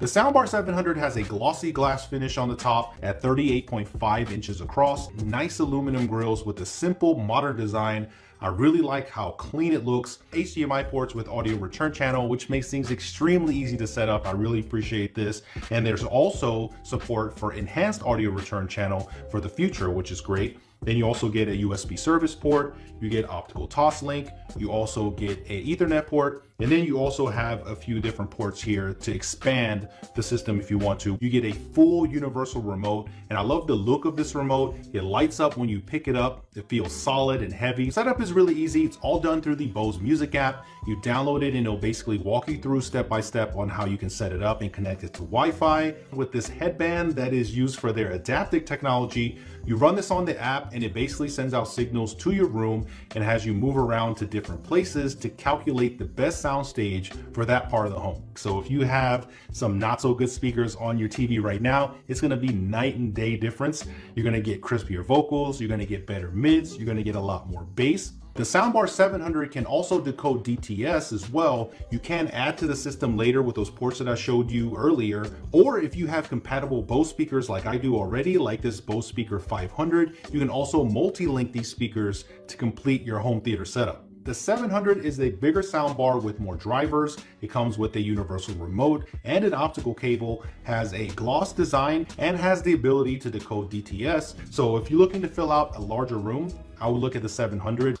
The Soundbar 700 has a glossy glass finish on the top at 38.5 inches across, nice aluminum grills with a simple modern design I really like how clean it looks. HDMI ports with audio return channel, which makes things extremely easy to set up. I really appreciate this. And there's also support for enhanced audio return channel for the future, which is great. Then you also get a USB service port, you get optical Toslink, you also get a ethernet port, and then you also have a few different ports here to expand the system if you want to. You get a full universal remote, and I love the look of this remote. It lights up when you pick it up. It feels solid and heavy. Setup is really easy. It's all done through the Bose Music app. You download it and it'll basically walk you through step by step on how you can set it up and connect it to Wi-Fi. With this headband that is used for their adaptive technology, you run this on the app and it basically sends out signals to your room and has you move around to different places to calculate the best sound stage for that part of the home. So if you have some not so good speakers on your TV right now, it's gonna be night and day difference. You're gonna get crispier vocals, you're gonna get better mids, you're gonna get a lot more bass. The Soundbar 700 can also decode DTS as well. You can add to the system later with those ports that I showed you earlier, or if you have compatible Bose speakers like I do already, like this Bose Speaker 500, you can also multi-link these speakers to complete your home theater setup. The 700 is a bigger soundbar with more drivers. It comes with a universal remote and an optical cable, has a gloss design, and has the ability to decode DTS. So if you're looking to fill out a larger room, I would look at the 700.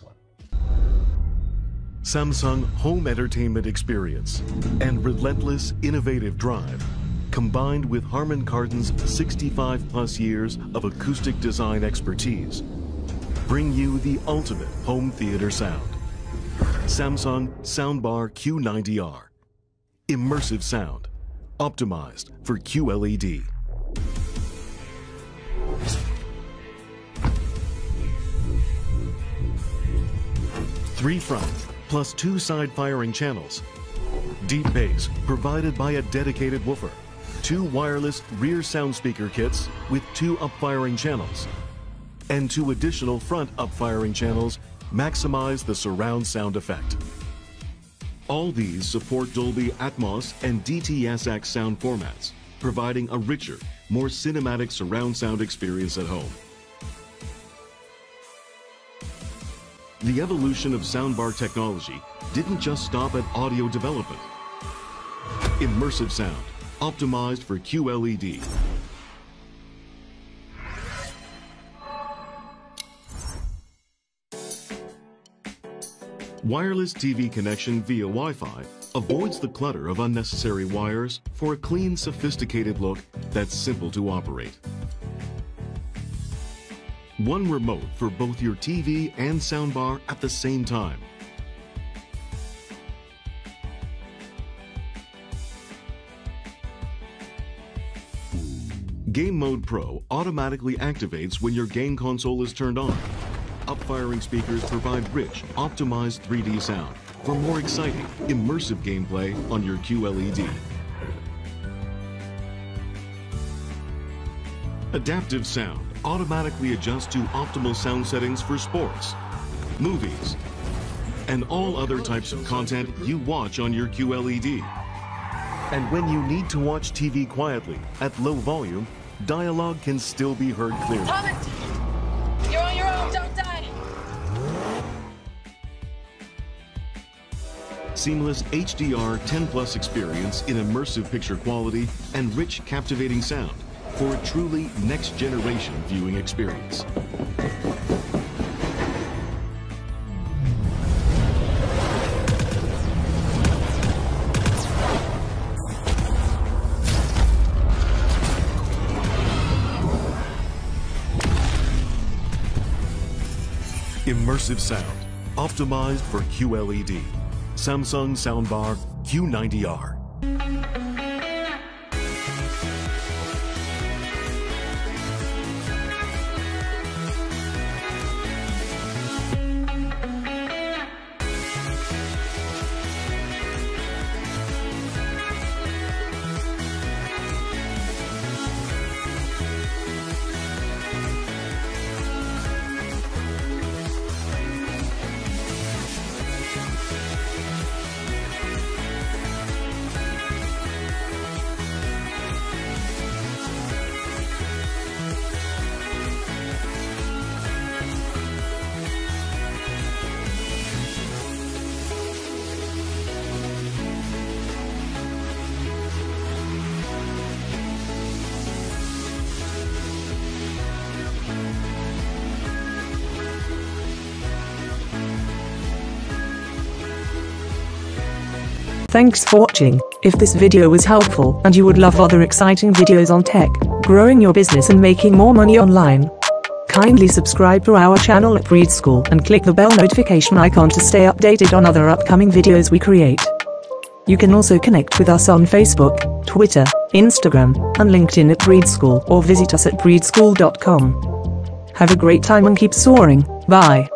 Samsung home entertainment experience and relentless innovative drive combined with Harman Kardon's 65 plus years of acoustic design expertise bring you the ultimate home theater sound. Samsung Soundbar Q90R. Immersive sound, optimized for QLED. Three front, plus two side firing channels. Deep bass provided by a dedicated woofer. Two wireless rear sound speaker kits with two up-firing channels. And two additional front up-firing channels maximize the surround sound effect. All these support Dolby Atmos and DTS:X sound formats, providing a richer, more cinematic surround sound experience at home. The evolution of soundbar technology didn't just stop at audio development. Immersive sound, optimized for QLED. Wireless TV connection via Wi-Fi avoids the clutter of unnecessary wires for a clean, sophisticated look that's simple to operate. One remote for both your TV and soundbar at the same time. Game Mode Pro automatically activates when your game console is turned on. Up-firing speakers provide rich, optimized 3D sound for more exciting, immersive gameplay on your QLED. Adaptive Sound automatically adjusts to optimal sound settings for sports, movies, and all other types of content you watch on your QLED. And when you need to watch TV quietly at low volume, dialogue can still be heard clearly. Thomas! You're on your own, don't die! Seamless HDR 10 Plus experience in immersive picture quality and rich, captivating sound for a truly next generation viewing experience. Immersive sound, optimized for QLED. Samsung Soundbar Q90R. Thanks for watching. If this video was helpful and you would love other exciting videos on tech, growing your business and making more money online, kindly subscribe to our channel at Breedskool and click the bell notification icon to stay updated on other upcoming videos we create. You can also connect with us on Facebook, Twitter, Instagram, and LinkedIn at Breedskool or visit us at breedskool.com. Have a great time and keep soaring. Bye.